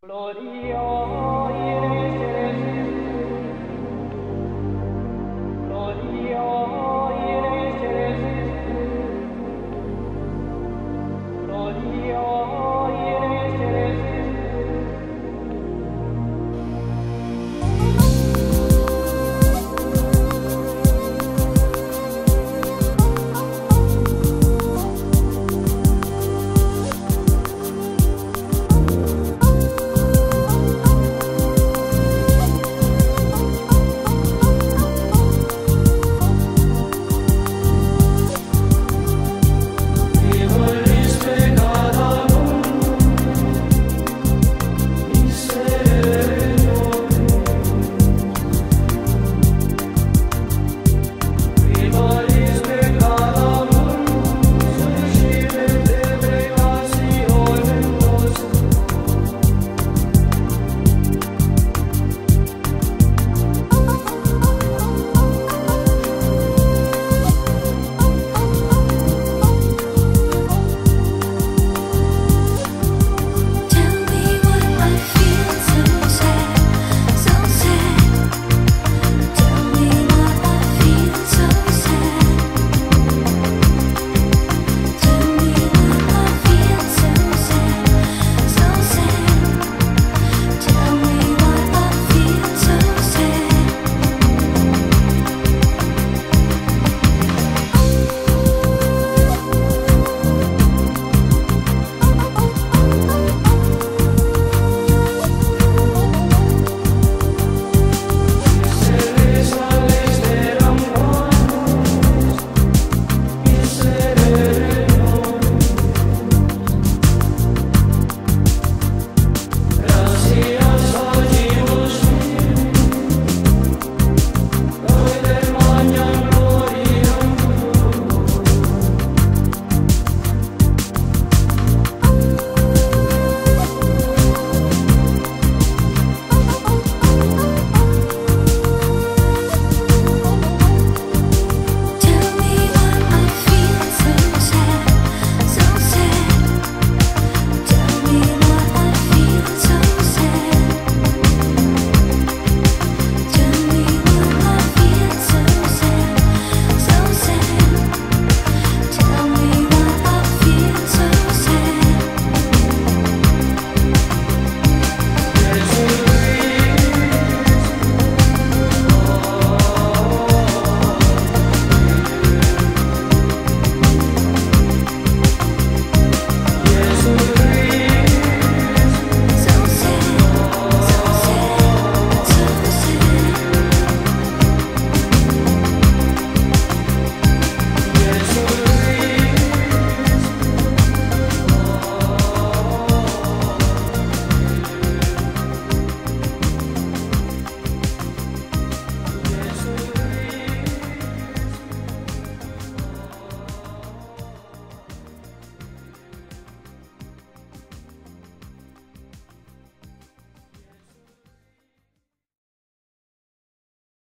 Gloria